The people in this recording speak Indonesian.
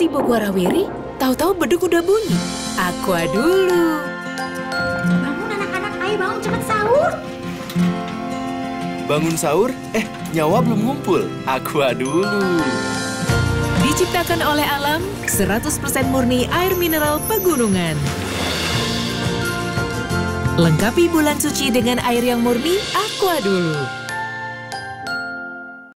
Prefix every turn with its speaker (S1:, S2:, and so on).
S1: si Bogorawiri, tahu-tahu beduk udah bunyi. Aqua dulu.
S2: Bangun anak-anak, ayo bangun cepat sahur.
S3: Bangun sahur, eh nyawa belum ngumpul. Aqua dulu.
S1: Diciptakan oleh alam, 100% murni air mineral pegunungan. Lengkapi bulan suci dengan air yang murni, Aqua dulu.